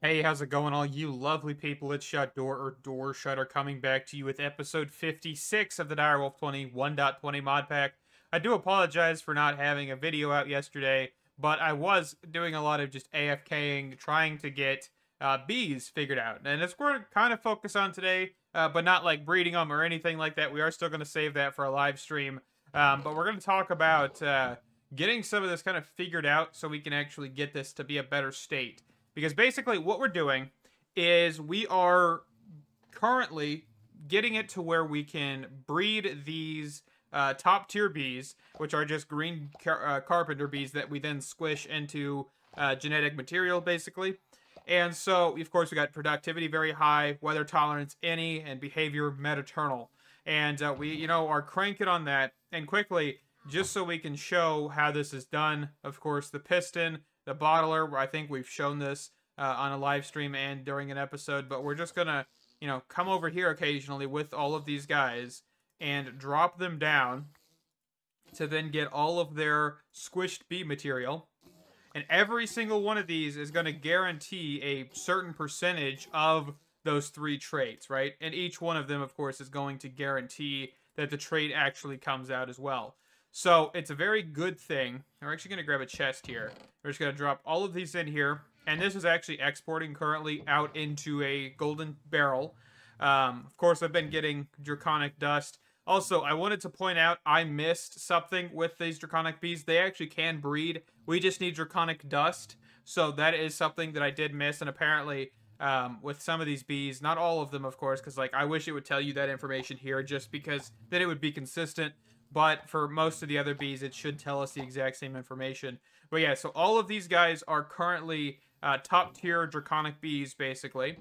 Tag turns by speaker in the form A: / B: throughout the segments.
A: Hey, how's it going, all you lovely people at Shutdoor or DoorShutter coming back to you with episode 56 of the Direwolf20 1.20 mod pack. I do apologize for not having a video out yesterday, but I was doing a lot of just AFKing, trying to get uh, bees figured out. And it's we're kind of focus on today, uh, but not like breeding them or anything like that. We are still going to save that for a live stream. Um, but we're going to talk about uh, getting some of this kind of figured out so we can actually get this to be a better state. Because basically what we're doing is we are currently getting it to where we can breed these uh, top tier bees, which are just green car uh, carpenter bees that we then squish into uh, genetic material, basically. And so, of course, we got productivity very high, weather tolerance any, and behavior metaturnal. And uh, we, you know, are cranking on that. And quickly, just so we can show how this is done, of course, the piston, the bottler. I think we've shown this uh, on a live stream and during an episode, but we're just gonna, you know, come over here occasionally with all of these guys and drop them down to then get all of their squished bee material. And every single one of these is going to guarantee a certain percentage of those three traits, right? And each one of them, of course, is going to guarantee that the trait actually comes out as well. So it's a very good thing. We're actually going to grab a chest here. We're just going to drop all of these in here. And this is actually exporting currently out into a golden barrel. Um, of course, I've been getting draconic dust. Also, I wanted to point out I missed something with these draconic bees. They actually can breed. We just need draconic dust. So that is something that I did miss. And apparently, um, with some of these bees, not all of them, of course, because like I wish it would tell you that information here just because then it would be consistent. But for most of the other bees, it should tell us the exact same information. But yeah, so all of these guys are currently uh, top tier draconic bees, basically.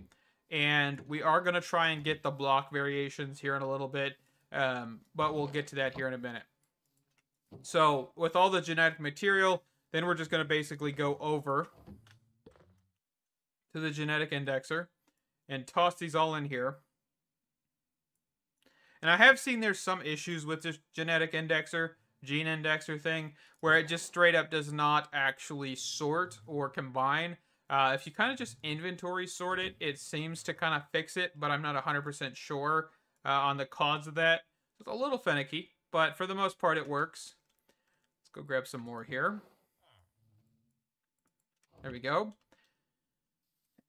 A: And we are going to try and get the block variations here in a little bit. Um, but we'll get to that here in a minute. So with all the genetic material, then we're just going to basically go over to the genetic indexer and toss these all in here. And I have seen there's some issues with this genetic indexer, gene indexer thing, where it just straight up does not actually sort or combine. Uh, if you kind of just inventory sort it, it seems to kind of fix it, but I'm not 100% sure uh, on the cause of that. It's a little finicky, but for the most part it works. Let's go grab some more here. There we go.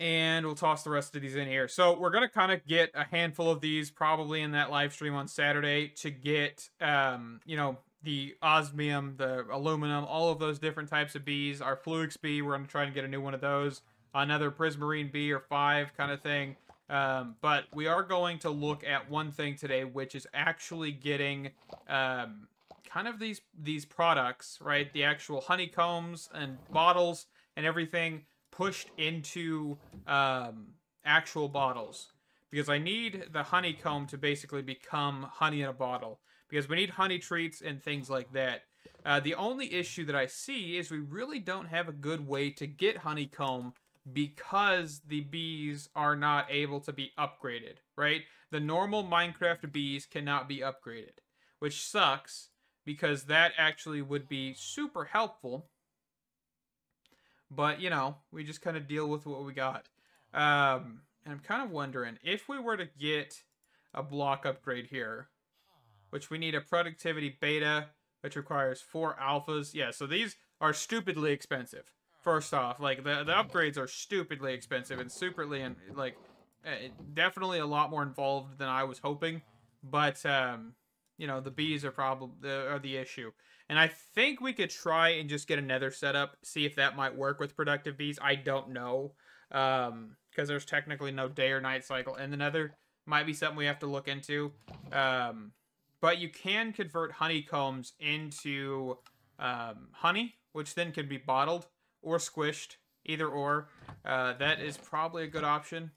A: And we'll toss the rest of these in here. So we're going to kind of get a handful of these probably in that live stream on Saturday to get, um, you know, the osmium, the aluminum, all of those different types of bees. Our fluix bee, we're going to try and get a new one of those. Another prismarine bee or five kind of thing. Um, but we are going to look at one thing today, which is actually getting um, kind of these these products, right? The actual honeycombs and bottles and everything pushed into um, actual bottles. Because I need the honeycomb to basically become honey in a bottle because we need honey treats and things like that. Uh, the only issue that I see is we really don't have a good way to get honeycomb because the bees are not able to be upgraded, right? The normal Minecraft bees cannot be upgraded, which sucks because that actually would be super helpful. But, you know, we just kind of deal with what we got. Um, and I'm kind of wondering, if we were to get a block upgrade here, which we need a productivity beta, which requires four alphas. Yeah, so these are stupidly expensive. First off, like the the upgrades are stupidly expensive and superly and like uh, definitely a lot more involved than I was hoping. But um, you know the bees are probably are the issue, and I think we could try and just get another setup, see if that might work with productive bees. I don't know, um, because there's technically no day or night cycle in the Nether. Might be something we have to look into. Um, but you can convert honeycombs into um, honey, which then can be bottled or squished, either or. Uh, that is probably a good option.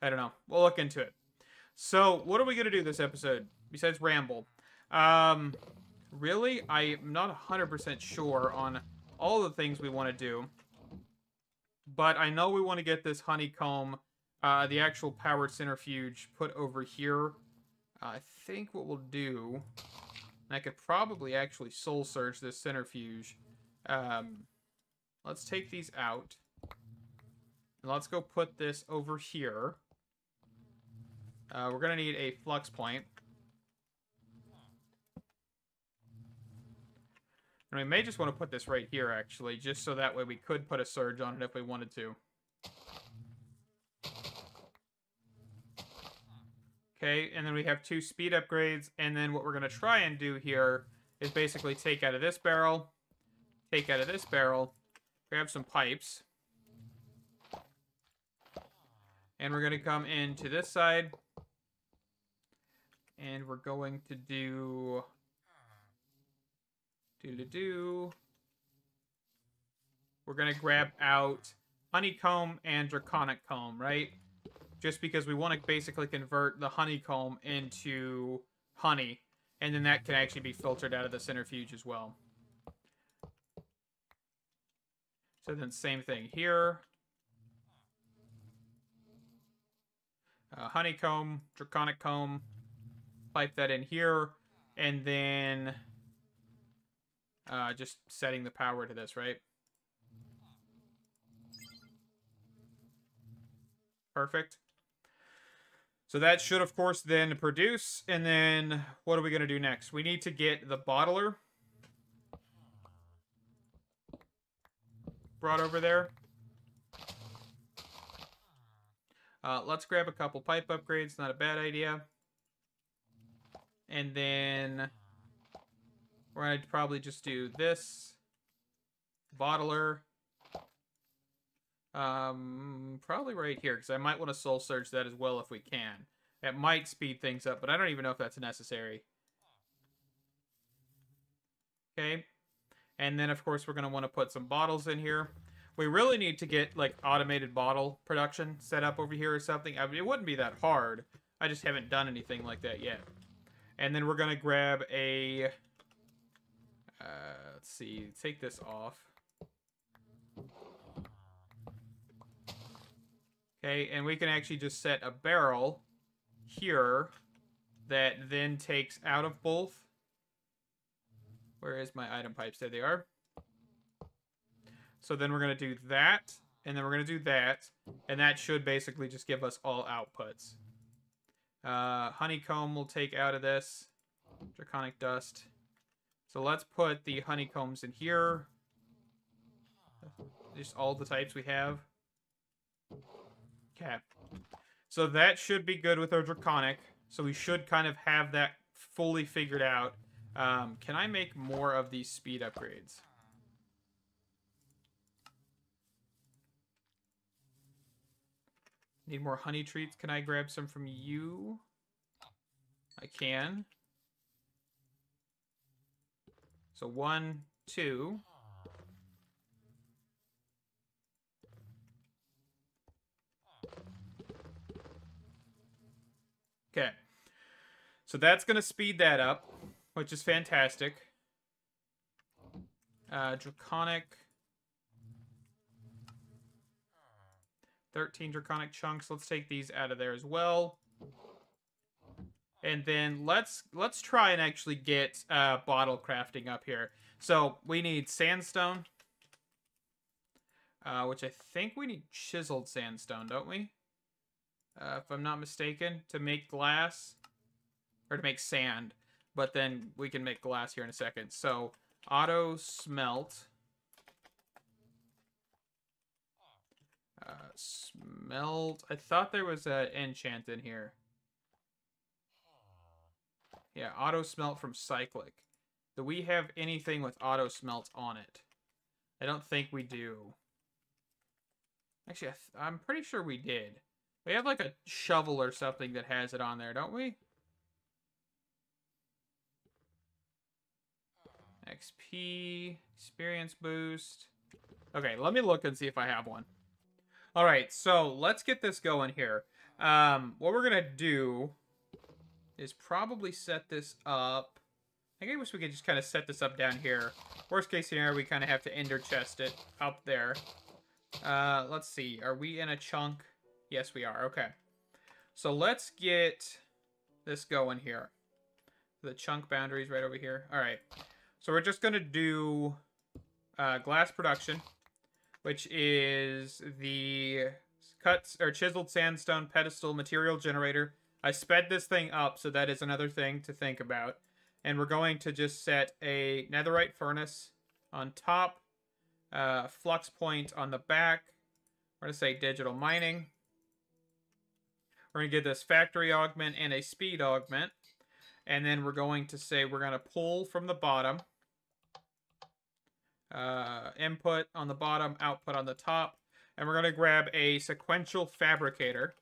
A: I don't know. We'll look into it. So, what are we going to do this episode besides ramble? Um, really, I'm not 100% sure on all the things we want to do. But I know we want to get this honeycomb, uh, the actual powered centrifuge, put over here I think what we'll do, I could probably actually soul surge this centrifuge. Um, let's take these out. And let's go put this over here. Uh, we're going to need a flux point. And we may just want to put this right here, actually, just so that way we could put a surge on it if we wanted to. Okay, and then we have two speed upgrades, and then what we're going to try and do here is basically take out of this barrel, take out of this barrel, grab some pipes, and we're going to come into this side, and we're going to do do do do. We're gonna grab out honeycomb and draconic comb, right? Just because we want to basically convert the honeycomb into honey, and then that can actually be filtered out of the centrifuge as well. So then same thing here. Uh, honeycomb, draconic comb, pipe that in here, and then uh, just setting the power to this, right? Perfect. So that should, of course, then produce. And then what are we going to do next? We need to get the bottler brought over there. Uh, let's grab a couple pipe upgrades. Not a bad idea. And then going to probably just do this. Bottler. Um, probably right here, because I might want to soul surge that as well if we can. That might speed things up, but I don't even know if that's necessary. Okay. And then, of course, we're going to want to put some bottles in here. We really need to get, like, automated bottle production set up over here or something. I mean, it wouldn't be that hard. I just haven't done anything like that yet. And then we're going to grab a uh, let's see, take this off. Okay, and we can actually just set a barrel here that then takes out of both. Where is my item pipes? There they are. So then we're going to do that, and then we're going to do that, and that should basically just give us all outputs. Uh, honeycomb will take out of this. Draconic dust. So let's put the honeycombs in here. Just all the types we have. Okay. So that should be good with our Draconic. So we should kind of have that fully figured out. Um, can I make more of these speed upgrades? Need more honey treats. Can I grab some from you? I can. So one, two. Okay. So that's going to speed that up, which is fantastic. Uh, Draconic. 13 Draconic chunks. Let's take these out of there as well. And then let's let's try and actually get uh, bottle crafting up here. So we need sandstone, uh, which I think we need chiseled sandstone, don't we? Uh, if I'm not mistaken, to make glass or to make sand. But then we can make glass here in a second. So auto smelt. Uh, smelt. I thought there was an enchant in here. Yeah, auto smelt from Cyclic. Do we have anything with auto smelt on it? I don't think we do. Actually, I am pretty sure we did. We have like a shovel or something that has it on there, don't we? XP, experience boost. Okay, let me look and see if I have one. All right, so let's get this going here. Um, what we're going to do is probably set this up. I wish we could just kind of set this up down here. Worst case scenario, we kind of have to ender chest it up there. Uh, let's see. Are we in a chunk? Yes, we are. Okay. So let's get this going here. The chunk boundaries right over here. All right. So we're just going to do uh, glass production, which is the Cuts or chiseled sandstone pedestal material generator. I sped this thing up, so that is another thing to think about. And we're going to just set a netherite furnace on top, uh, flux point on the back. We're going to say digital mining. We're going to give this factory augment and a speed augment. And then we're going to say we're going to pull from the bottom. Uh, input on the bottom, output on the top. And we're going to grab a sequential fabricator.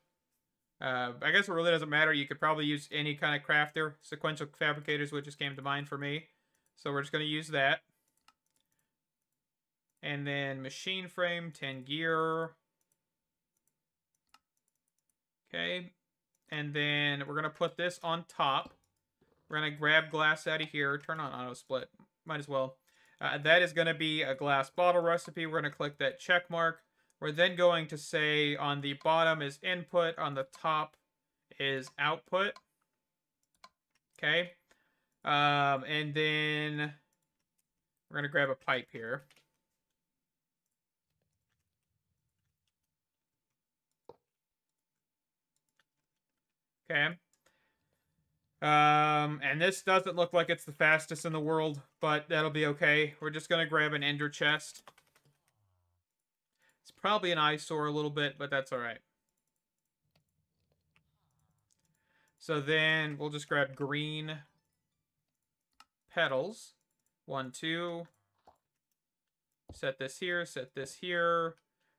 A: Uh, I guess it really doesn't matter. You could probably use any kind of crafter. Sequential fabricators what just came to mind for me. So we're just going to use that. And then machine frame, tin gear. Okay. And then we're going to put this on top. We're going to grab glass out of here. Turn on auto split. Might as well. Uh, that is going to be a glass bottle recipe. We're going to click that check mark. We're then going to say on the bottom is input, on the top is output. Okay. Um, and then we're going to grab a pipe here. Okay. Um, and this doesn't look like it's the fastest in the world, but that'll be okay. We're just going to grab an ender chest. It's probably an eyesore a little bit, but that's all right. So then we'll just grab green petals. One, two. Set this here, set this here.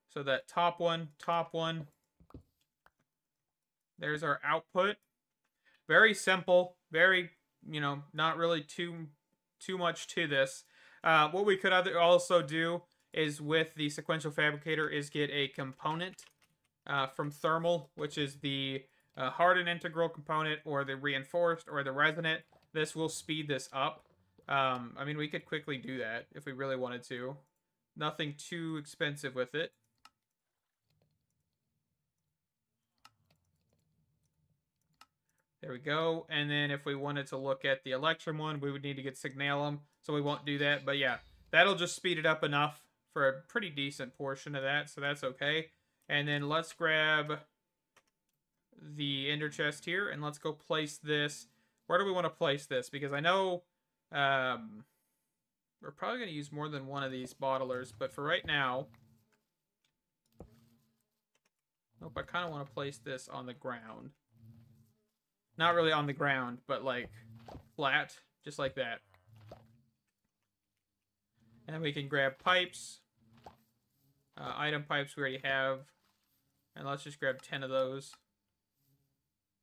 A: So that top one, top one. There's our output. Very simple, very, you know, not really too too much to this. Uh, what we could other also do is with the sequential fabricator is get a component uh, from thermal, which is the uh, hardened integral component or the reinforced or the resonant. This will speed this up. Um, I mean, we could quickly do that if we really wanted to. Nothing too expensive with it. There we go. And then if we wanted to look at the Electrum one, we would need to get Signalum. So we won't do that. But yeah, that'll just speed it up enough for a pretty decent portion of that, so that's okay. And then let's grab the ender chest here, and let's go place this. Where do we want to place this? Because I know um, we're probably going to use more than one of these bottlers, but for right now... Nope, I kind of want to place this on the ground. Not really on the ground, but like flat, just like that. And then we can grab pipes. Uh, item pipes we already have. And let's just grab 10 of those.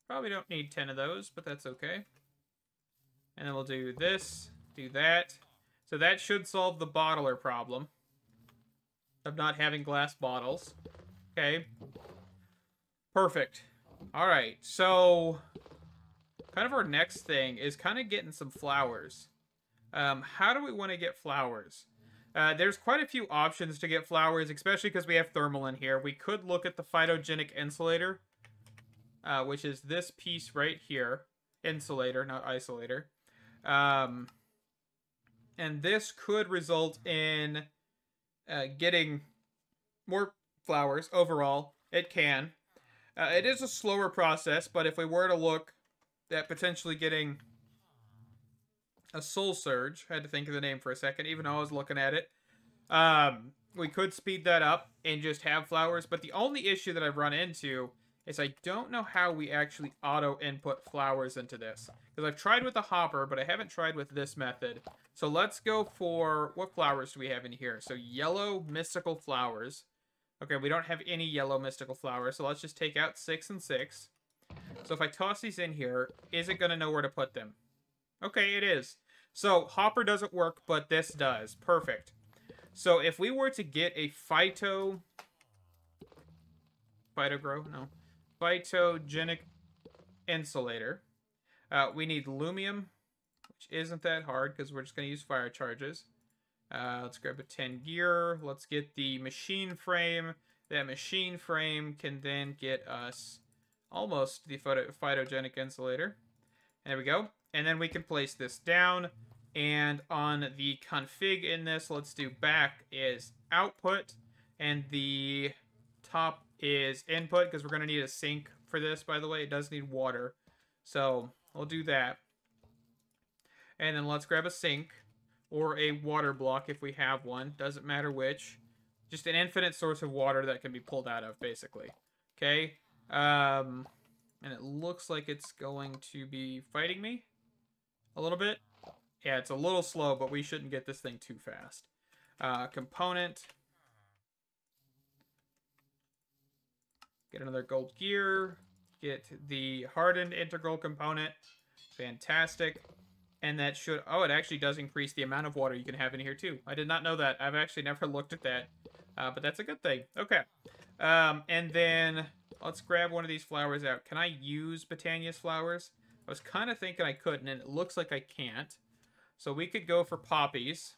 A: Probably don't need 10 of those, but that's okay. And then we'll do this, do that. So that should solve the bottler problem of not having glass bottles. Okay. Perfect. All right, so kind of our next thing is kind of getting some flowers. Um, how do we want to get flowers? Uh, there's quite a few options to get flowers, especially because we have thermal in here. We could look at the phytogenic insolator, uh, which is this piece right here. Insolator, not isolator. Um, and this could result in uh, getting more flowers overall. It can. Uh, it is a slower process, but if we were to look at potentially getting a Soul Surge. I had to think of the name for a second, even though I was looking at it. Um, we could speed that up and just have flowers, but the only issue that I've run into is I don't know how we actually auto input flowers into this. Because I've tried with the hopper, but I haven't tried with this method. So let's go for, what flowers do we have in here? So yellow mystical flowers. Okay, we don't have any yellow mystical flowers, so let's just take out six and six. So if I toss these in here, is it going to know where to put them? Okay, it is. So Hopper doesn't work, but this does. Perfect. So if we were to get a phyto... Phytogrow? No. Phytogenic insolator. Uh, we need Lumium, which isn't that hard because we're just going to use fire charges. Uh, let's grab a tin gear. Let's get the machine frame. That machine frame can then get us almost the phyto phytogenic insolator. There we go. And then we can place this down. And on the config in this, let's do back is output. And the top is input because we're going to need a sink for this, by the way. It does need water. So we'll do that. And then let's grab a sink or a water block if we have one. Doesn't matter which. Just an infinite source of water that can be pulled out of, basically. Okay. Um, and it looks like it's going to be fighting me a little bit. Yeah, it's a little slow, but we shouldn't get this thing too fast. Uh, component. Get another gold gear. Get the hardened integral component. Fantastic. And that should... Oh, it actually does increase the amount of water you can have in here, too. I did not know that. I've actually never looked at that. Uh, but that's a good thing. Okay. Um, and then let's grab one of these flowers out. Can I use Botania's flowers? I was kind of thinking I couldn't, and it looks like I can't. So we could go for poppies.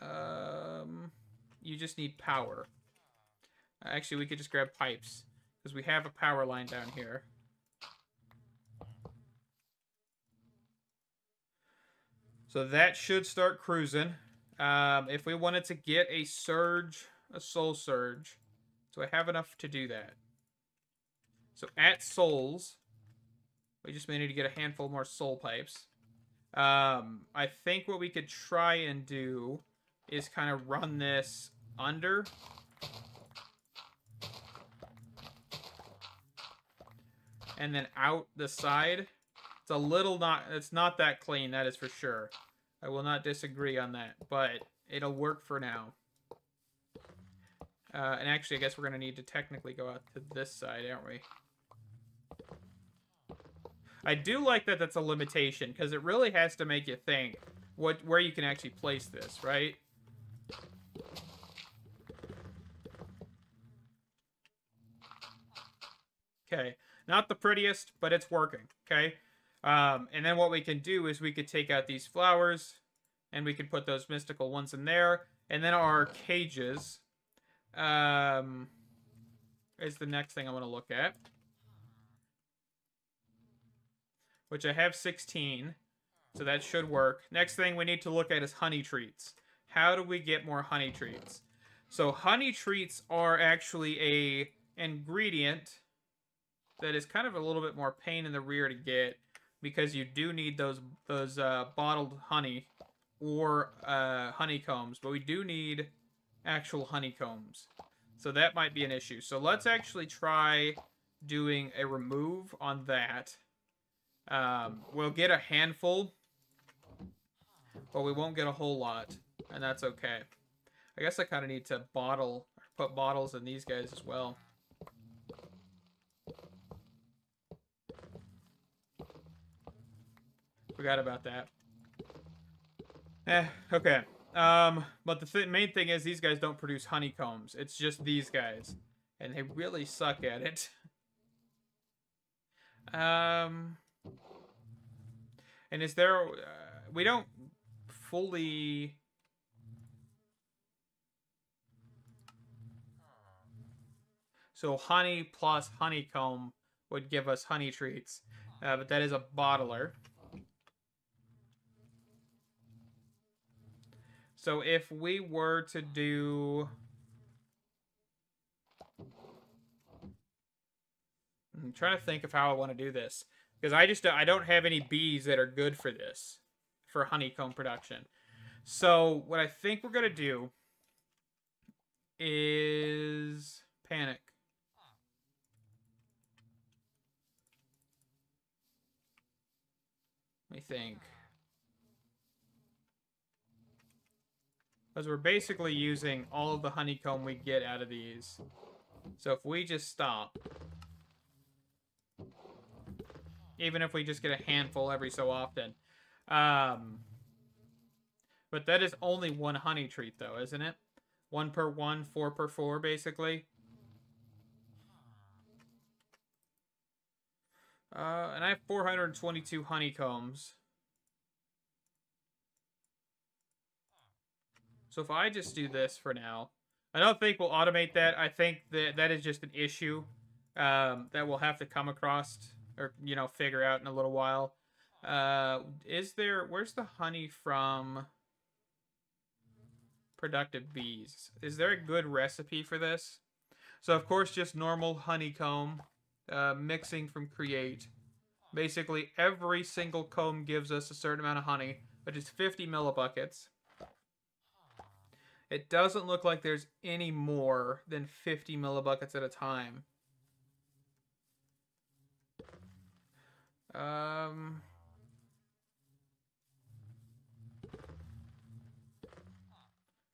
A: Um, you just need power. Actually, we could just grab pipes. Because we have a power line down here. So that should start cruising. Um, if we wanted to get a surge, a soul surge, do I have enough to do that? So at souls, we just may need to get a handful more soul pipes. Um, I think what we could try and do is kind of run this under. And then out the side. It's a little not, it's not that clean, that is for sure. I will not disagree on that, but it'll work for now. Uh, and actually, I guess we're going to need to technically go out to this side, aren't we? I do like that that's a limitation, because it really has to make you think what where you can actually place this, right? Okay, not the prettiest, but it's working, okay? Um, and then what we can do is we could take out these flowers, and we could put those mystical ones in there, and then our cages um, is the next thing I want to look at. Which I have 16, so that should work. Next thing we need to look at is honey treats. How do we get more honey treats? So honey treats are actually a ingredient that is kind of a little bit more pain in the rear to get because you do need those those uh, bottled honey or uh, honeycombs, but we do need actual honeycombs. So that might be an issue. So let's actually try doing a remove on that. Um, we'll get a handful, but we won't get a whole lot, and that's okay. I guess I kind of need to bottle, put bottles in these guys as well. Forgot about that. Eh, okay. Um, but the th main thing is these guys don't produce honeycombs. It's just these guys. And they really suck at it. Um, and is there... Uh, we don't fully... So honey plus honeycomb would give us honey treats. Uh, but that is a bottler. So if we were to do... I'm trying to think of how I want to do this. Because I just I don't have any bees that are good for this. For honeycomb production. So what I think we're going to do is panic. Let me think. Because we're basically using all of the honeycomb we get out of these. So if we just stop, even if we just get a handful every so often. Um, but that is only one honey treat, though, isn't it? One per one, four per four, basically. Uh, and I have 422 honeycombs. So if I just do this for now, I don't think we'll automate that. I think that that is just an issue um, that we'll have to come across or, you know, figure out in a little while. Uh, is there, where's the honey from productive bees? Is there a good recipe for this? So, of course, just normal honeycomb, uh, mixing from create. Basically, every single comb gives us a certain amount of honey, which is 50 millibuckets. It doesn't look like there's any more than 50 millibuckets at a time. Um...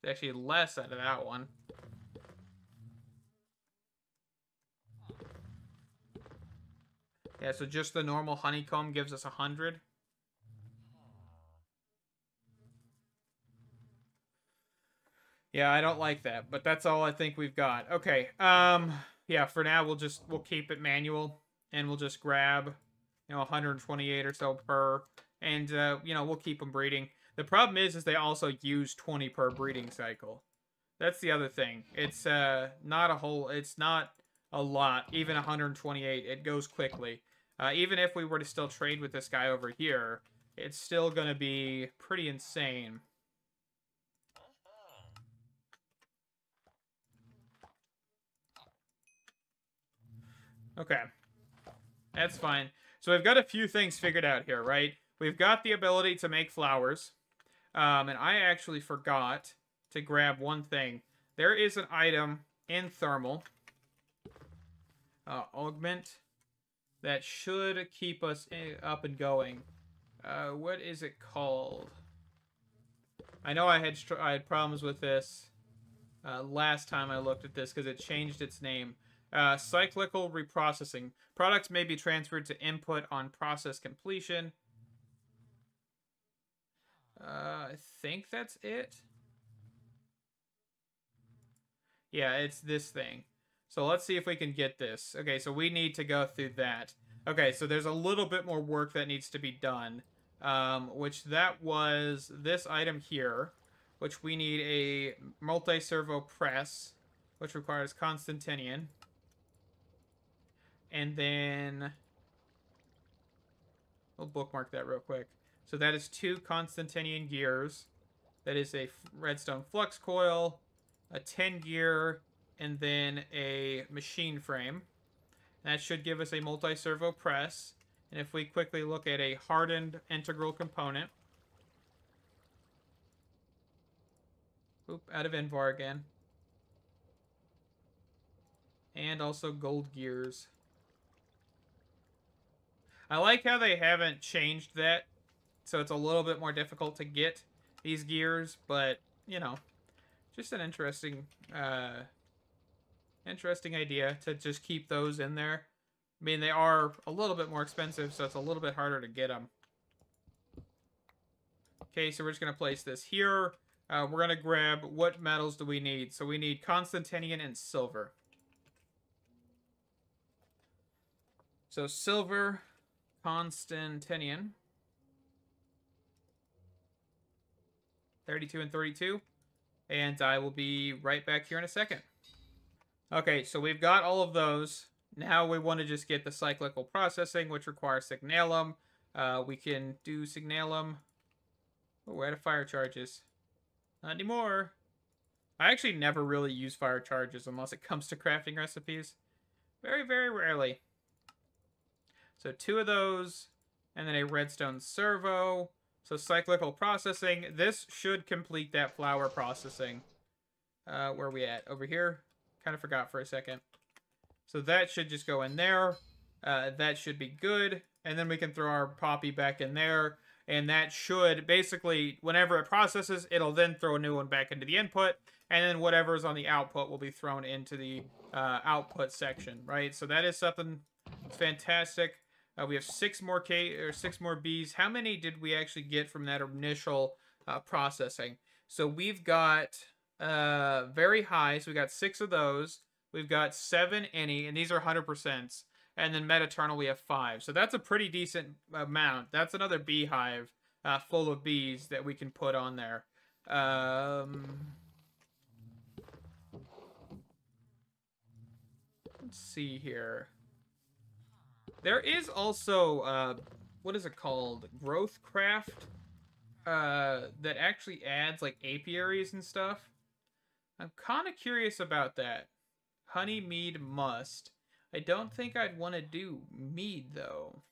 A: Actually, less out of that one. Yeah, so just the normal honeycomb gives us a 100. Yeah, I don't like that, but that's all I think we've got. Okay, um, yeah, for now we'll just, we'll keep it manual, and we'll just grab, you know, 128 or so per, and, uh, you know, we'll keep them breeding. The problem is, is they also use 20 per breeding cycle. That's the other thing. It's, uh, not a whole, it's not a lot, even 128, it goes quickly. Uh, even if we were to still trade with this guy over here, it's still to be pretty insane. Okay. That's fine. So we've got a few things figured out here, right? We've got the ability to make flowers. Um, and I actually forgot to grab one thing. There is an item in thermal. Uh, augment that should keep us up and going. Uh, what is it called? I know I had I had problems with this uh, last time I looked at this because it changed its name. Uh, cyclical reprocessing. Products may be transferred to input on process completion. Uh, I think that's it. Yeah, it's this thing. So let's see if we can get this. Okay, so we need to go through that. Okay, so there's a little bit more work that needs to be done. Um, which that was this item here, which we need a multi-servo press, which requires Constantan. And then... We'll bookmark that real quick. So that is two Constantan gears. That is a redstone flux coil, a tin gear, and then a machine frame. That should give us a multi-servo press. And if we quickly look at a hardened integral component. Oop, out of Invar again. And also gold gears. I like how they haven't changed that. So it's a little bit more difficult to get these gears. But, you know, just an interesting uh, interesting idea to just keep those in there. I mean, they are a little bit more expensive, so it's a little bit harder to get them. Okay, so we're just going to place this here. Uh, we're going to grab what metals do we need. So we need Constantan and silver. So silver, Constantan. 32 and 32. And I will be right back here in a second. Okay, so we've got all of those. Now we want to just get the cyclical processing, which requires Signalum. Uh, we can do Signalum. Oh, we're out of fire charges. Not anymore. I actually never really use fire charges unless it comes to crafting recipes. Very, very rarely. So two of those, and then a redstone servo. So cyclical processing. This should complete that flower processing. Uh, where are we at? Over here? Kind of forgot for a second. So that should just go in there. Uh, that should be good. And then we can throw our poppy back in there. And that should basically, whenever it processes, it'll then throw a new one back into the input. And then whatever is on the output will be thrown into the uh, output section, right? So that is something fantastic. Uh, we have six more K or six more Bs. How many did we actually get from that initial uh, processing? So we've got uh, very high. So we got six of those. We've got seven any, and these are 100%. And then Metaturnal, we have five. So that's a pretty decent amount. That's another beehive uh, full of bees that we can put on there. Um, let's see here. There is also, uh, what is it called? Growthcraft uh, that actually adds like apiaries and stuff. I'm kind of curious about that. honey mead must. I don't think I'd want to do mead, though.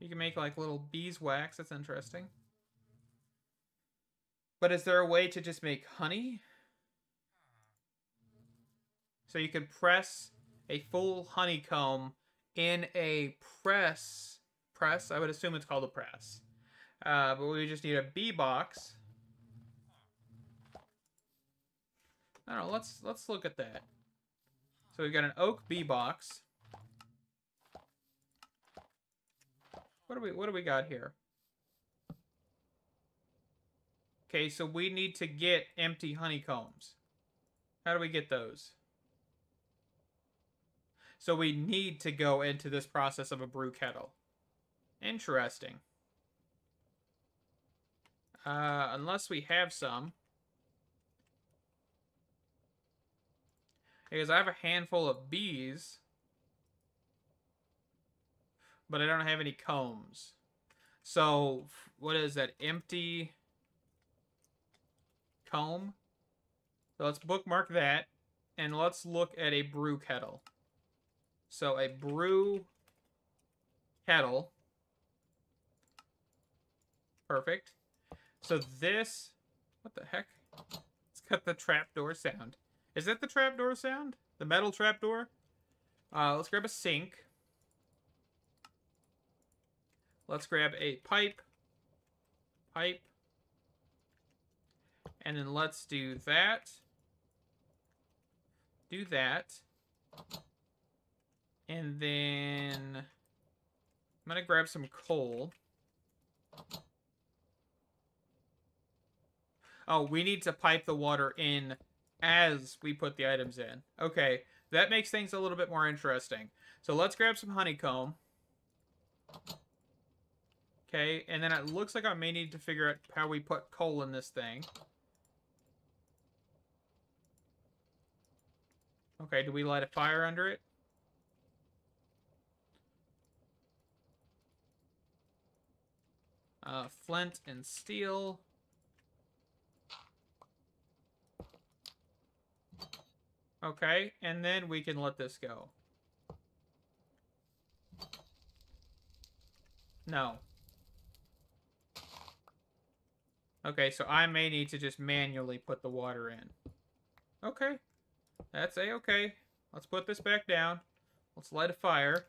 A: You can make like little beeswax. That's interesting. But is there a way to just make honey? So you could press a full honeycomb in a press. Press? I would assume it's called a press. Uh, but we just need a bee box. I don't know. Let's let's look at that. So we've got an oak bee box. What do we what do we got here? Okay, so we need to get empty honeycombs. How do we get those? So we need to go into this process of a brew kettle. Interesting. Uh, unless we have some. Because I have a handful of bees. But I don't have any combs. So, what is that? Empty comb? So let's bookmark that. And let's look at a brew kettle. So a brew kettle. Perfect. So this, what the heck? It's got the trapdoor sound. Is that the trapdoor sound? The metal trapdoor? Uh, let's grab a sink. Let's grab a pipe. Pipe. And then let's do that. Do that. And then I'm going to grab some coal. Oh, we need to pipe the water in as we put the items in. Okay, that makes things a little bit more interesting. So let's grab some honeycomb. Okay, and then it looks like I may need to figure out how we put coal in this thing. Okay, do we light a fire under it? Uh, flint and steel. Okay, and then we can let this go. No. Okay, so I may need to just manually put the water in. Okay. That's a-okay. Let's put this back down. Let's light a fire.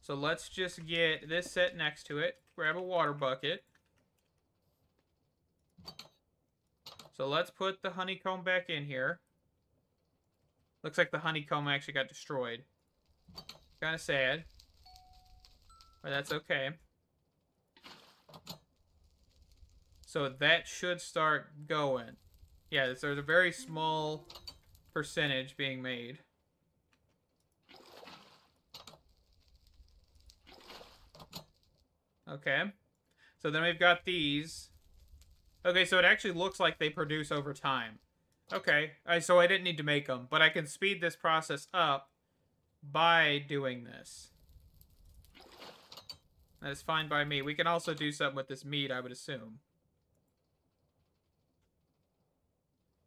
A: So let's just get this set next to it. Grab a water bucket. So let's put the honeycomb back in here. Looks like the honeycomb actually got destroyed. Kind of sad. But that's okay. So that should start going. Yeah, there's a very small percentage being made. Okay. So then we've got these. Okay, so it actually looks like they produce over time. Okay, I, so I didn't need to make them, but I can speed this process up by doing this. That is fine by me. We can also do something with this meat, I would assume.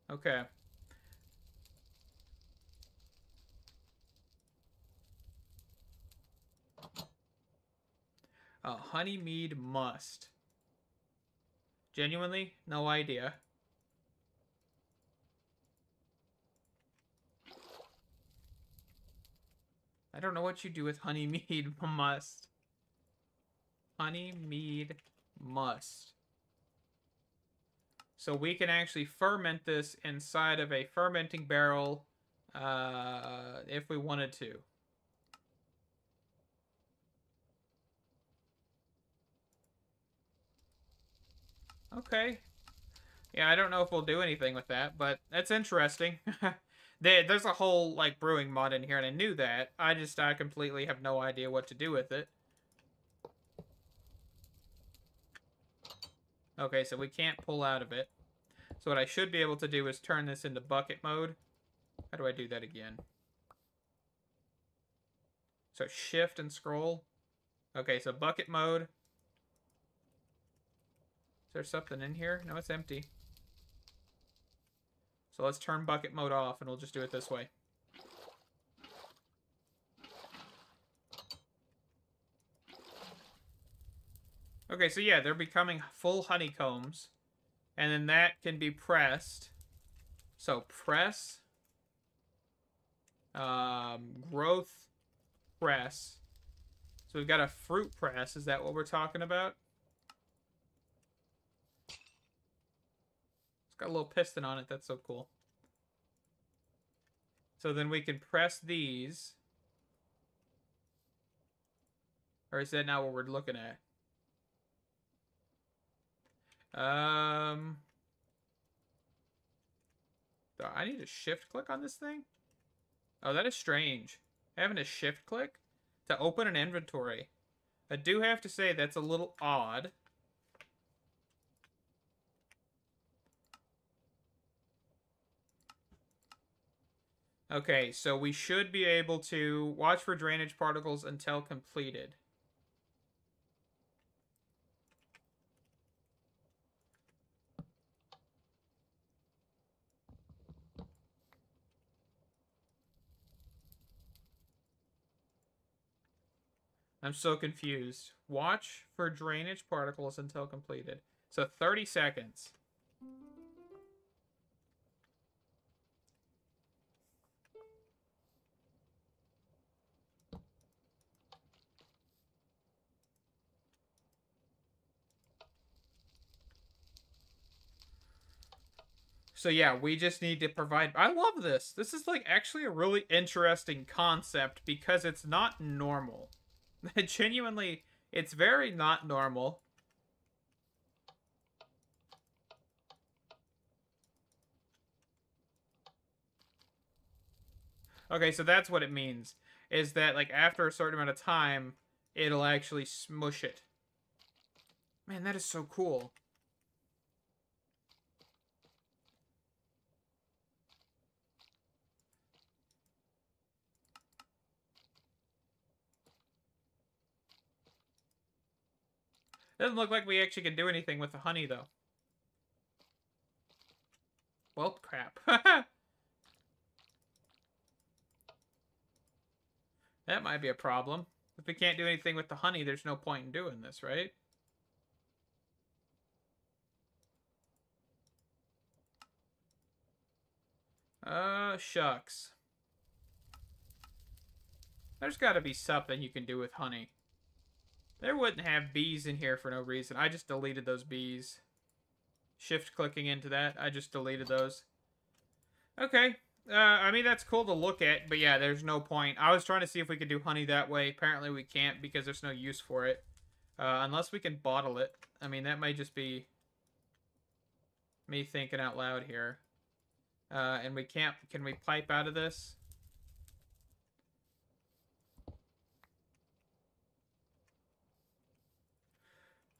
A: Okay. A honey mead must. Genuinely, no idea. I don't know what you do with honey mead must. Honey mead must. So we can actually ferment this inside of a fermenting barrel uh, if we wanted to. Okay. Yeah, I don't know if we'll do anything with that, but that's interesting. there's a whole, like, brewing mod in here, and I knew that. I just, I completely have no idea what to do with it. Okay, so we can't pull out of it. So what I should be able to do is turn this into bucket mode. How do I do that again? So shift and scroll. Okay, so bucket mode. There something in here? No, it's empty. So let's turn bucket mode off, and we'll just do it this way. Okay, so yeah, they're becoming full honeycombs. And then that can be pressed. So press. Um, growth press. So we've got a fruit press. Is that what we're talking about? It's got a little piston on it. That's so cool. So then we can press these. Or is that not what we're looking at? Um, I need to shift click on this thing? Oh, that is strange. Having to shift click to open an inventory. I do have to say that's a little odd. Okay, so we should be able to watch for drainage particles until completed. I'm so confused. Watch for drainage particles until completed. So 30 seconds. So yeah, we just need to provide... I love this. This is like actually a really interesting concept because it's not normal. Genuinely, it's very not normal. Okay, so that's what it means. Is that, like, after a certain amount of time, it'll actually smush it. Man, that is so cool. Doesn't look like we actually can do anything with the honey, though. Well, crap. that might be a problem. If we can't do anything with the honey, there's no point in doing this, right? Uh, shucks. There's got to be something you can do with honey. There wouldn't have bees in here for no reason. I just deleted those bees. Shift clicking into that. I just deleted those. Okay. Uh, I mean, that's cool to look at, but yeah, there's no point. I was trying to see if we could do honey that way. Apparently we can't because there's no use for it. Uh, unless we can bottle it. I mean, that might just be me thinking out loud here. Uh, and we can't... Can we pipe out of this?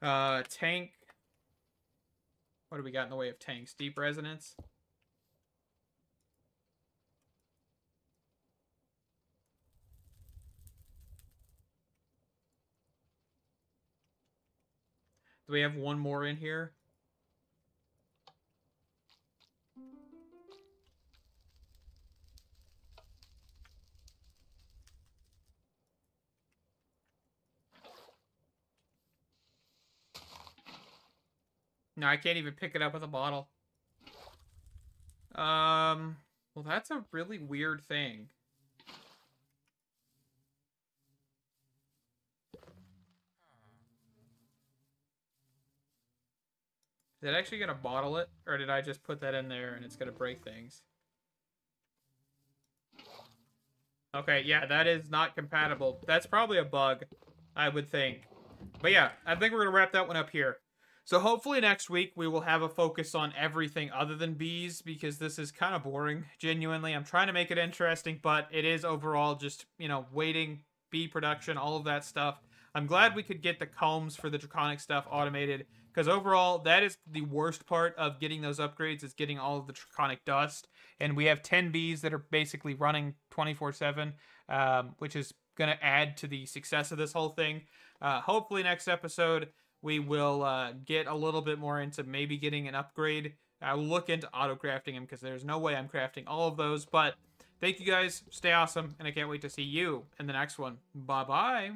A: Uh, tank. What do we got in the way of tanks? Deep resonance. Do we have one more in here? No, I can't even pick it up with a bottle. Um, well, that's a really weird thing. Is it actually going to bottle it? Or did I just put that in there and it's going to break things? Okay, yeah, that is not compatible. That's probably a bug, I would think. But yeah, I think we're going to wrap that one up here. So hopefully next week we will have a focus on everything other than bees because this is kind of boring, genuinely. I'm trying to make it interesting, but it is overall just, you know, waiting, bee production, all of that stuff. I'm glad we could get the combs for the draconic stuff automated because overall that is the worst part of getting those upgrades is getting all of the draconic dust. And we have 10 bees that are basically running 24-7, um, which is going to add to the success of this whole thing. Uh, hopefully next episode we will uh, get a little bit more into maybe getting an upgrade. I will look into auto crafting them because there's no way I'm crafting all of those. But thank you guys. Stay awesome. And I can't wait to see you in the next one. Bye bye.